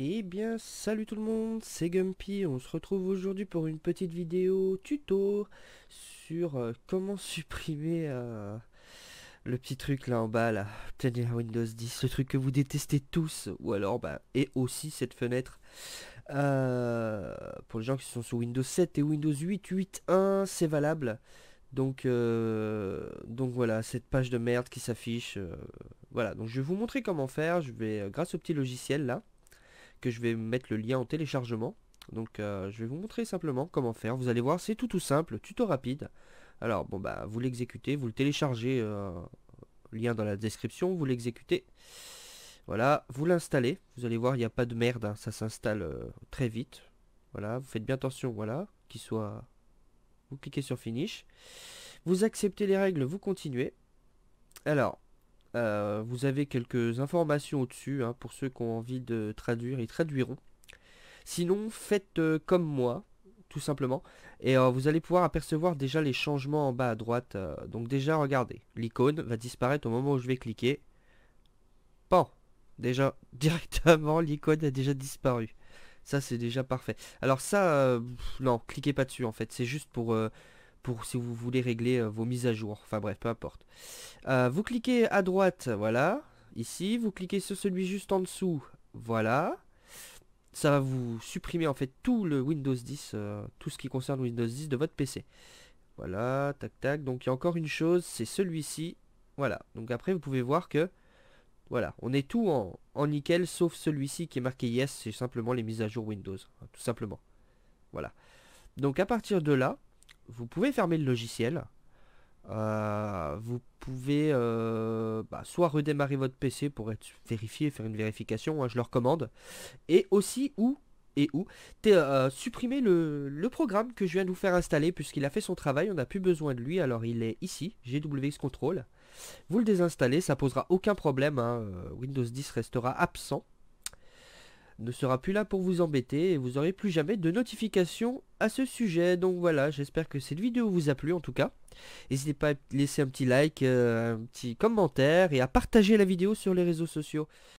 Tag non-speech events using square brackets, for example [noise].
Eh bien, salut tout le monde, c'est Gumpy. On se retrouve aujourd'hui pour une petite vidéo tuto sur euh, comment [laughs] supprimer euh, le petit truc là en bas, là, Windows 10, le truc que vous détestez tous, ou alors, bah, et aussi cette fenêtre. Euh, pour les gens qui sont sous Windows 7 et Windows 8, 8.1, c'est valable. Donc, donc voilà, cette page de merde qui s'affiche. voilà, donc je vais vous montrer comment faire. Je vais, grâce au petit logiciel là, que je vais mettre le lien en téléchargement. Donc euh, je vais vous montrer simplement comment faire. Vous allez voir, c'est tout tout simple, tuto rapide. Alors bon bah vous l'exécutez, vous le téléchargez, euh, lien dans la description, vous l'exécutez. Voilà, vous l'installez. Vous allez voir, il n'y a pas de merde, hein. ça s'installe euh, très vite. Voilà, vous faites bien attention, voilà, qu'il soit... Vous cliquez sur Finish. Vous acceptez les règles, vous continuez. Alors, euh, vous avez quelques informations au-dessus, hein, pour ceux qui ont envie de traduire, ils traduiront. Sinon, faites euh, comme moi, tout simplement, et euh, vous allez pouvoir apercevoir déjà les changements en bas à droite. donc déjà, regardez, l'icône va disparaître au moment où je vais cliquer. Bon, déjà, [laughs] directement, l'icône a déjà disparu. Ça, c'est déjà parfait. Alors ça, non, cliquez pas dessus, en fait. C'est juste pour pour si vous voulez régler euh, vos mises à jour. Enfin bref, peu importe. Euh, vous cliquez à droite, voilà. Ici, vous cliquez sur celui juste en dessous, voilà. Ça va vous supprimer en fait tout le Windows 10, euh, tout ce qui concerne Windows 10 de votre PC. Voilà, tac tac. Donc il y a encore une chose, c'est celui-ci. Voilà. Donc après vous pouvez voir que voilà, on est tout en, nickel sauf celui-ci qui est marqué yes, c'est simplement les mises à jour Windows, hein, tout simplement. Voilà. Donc à partir de là, vous pouvez fermer le logiciel. Euh, vous pouvez euh, bah, soit redémarrer votre PC pour être vérifié, faire une vérification, hein, je le recommande. Et aussi ou et où euh, supprimer le, programme que je viens de vous faire installer puisqu'il a fait son travail, on n'a plus besoin de lui, alors il est ici, GWX Control. Vous le désinstallez, ça posera aucun problème, hein, Windows 10 restera absent ne sera plus là pour vous embêter et vous n'aurez plus jamais de notification à ce sujet. Donc voilà, j'espère que cette vidéo vous a plu en tout cas. N'hésitez pas à laisser un petit like, euh, un petit commentaire et à partager la vidéo sur les réseaux sociaux.